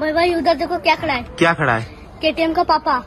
भाई भाई उधर देखो क्या खड़ा है। क्या खड़ा है? केटीएम का पापा।